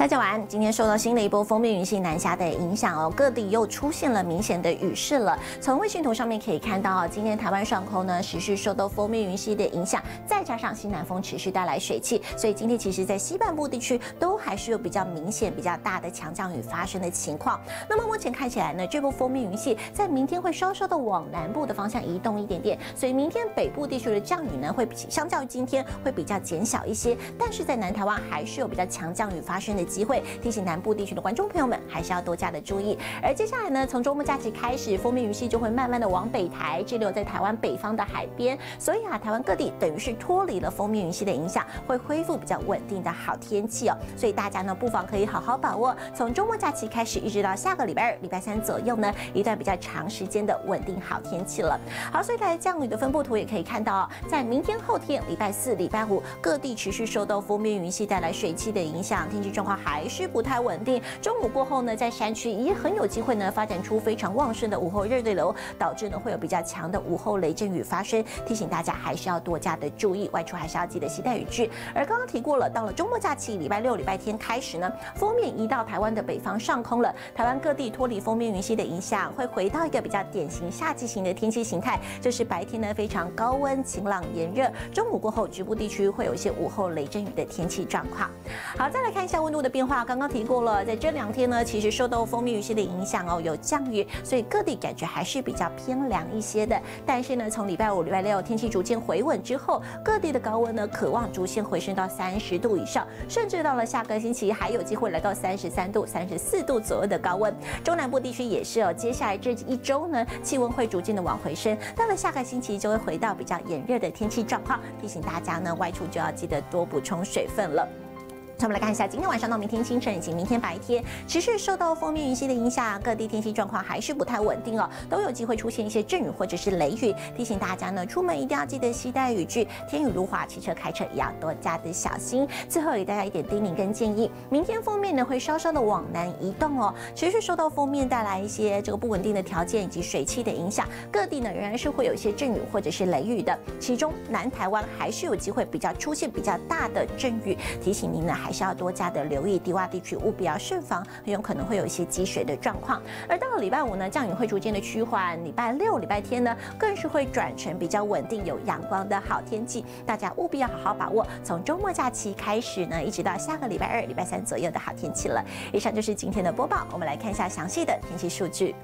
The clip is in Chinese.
大家晚安。今天受到新的一波封面云系南下的影响哦，各地又出现了明显的雨势了。从卫星图上面可以看到啊，今天台湾上空呢持续受到封面云系的影响，再加上西南风持续带来水汽，所以今天其实在西半部地区都还是有比较明显、比较大的强降雨发生的情况。那么目前看起来呢，这波封面云系在明天会稍稍的往南部的方向移动一点点，所以明天北部地区的降雨呢会比相较于今天会比较减小一些，但是在南台湾还是有比较强降雨发生的。机会提醒南部地区的观众朋友们，还是要多加的注意。而接下来呢，从周末假期开始，封面云系就会慢慢的往北台滞留在台湾北方的海边，所以啊，台湾各地等于是脱离了封面云系的影响，会恢复比较稳定的好天气哦。所以大家呢，不妨可以好好把握从周末假期开始，一直到下个礼拜二、礼拜三左右呢，一段比较长时间的稳定好天气了。好，所以来降雨的分布图也可以看到哦，在明天、后天、礼拜四、礼拜五，各地持续受到封面云系带来水汽的影响，天气状况。还是不太稳定。中午过后呢，在山区也很有机会呢，发展出非常旺盛的午后热对流，导致呢会有比较强的午后雷阵雨发生。提醒大家还是要多加的注意，外出还是要记得携带雨具。而刚刚提过了，到了周末假期，礼拜六、礼拜天开始呢，封面移到台湾的北方上空了。台湾各地脱离封面云系的影响，会回到一个比较典型夏季型的天气形态，就是白天呢非常高温、晴朗、炎热。中午过后，局部地区会有一些午后雷阵雨的天气状况。好，再来看一下温度的。变化刚刚提过了，在这两天呢，其实受到封面雨系的影响哦，有降雨，所以各地感觉还是比较偏凉一些的。但是呢，从礼拜五、礼拜六天气逐渐回稳之后，各地的高温呢，渴望逐渐回升到三十度以上，甚至到了下个星期还有机会来到三十三度、三十四度左右的高温。中南部地区也是哦，接下来这一周呢，气温会逐渐的往回升，到了下个星期就会回到比较炎热的天气状况。提醒大家呢，外出就要记得多补充水分了。我们来看一下，今天晚上到明天清晨以及明天白天，持续受到封面云系的影响，各地天气状况还是不太稳定哦，都有机会出现一些阵雨或者是雷雨。提醒大家呢，出门一定要记得携带雨具，天雨如滑，骑车开车也要多加的小心。最后给大家一点叮咛跟建议，明天封面呢会稍稍的往南移动哦，持续受到封面带来一些这个不稳定的条件以及水汽的影响，各地呢仍然是会有一些阵雨或者是雷雨的，其中南台湾还是有机会比较出现比较大的阵雨。提醒您呢还。还是要多加的留意低洼地区，务必要慎防，很有可能会有一些积水的状况。而到了礼拜五呢，降雨会逐渐的趋缓，礼拜六、礼拜天呢，更是会转成比较稳定、有阳光的好天气。大家务必要好好把握，从周末假期开始呢，一直到下个礼拜二、礼拜三左右的好天气了。以上就是今天的播报，我们来看一下详细的天气数据。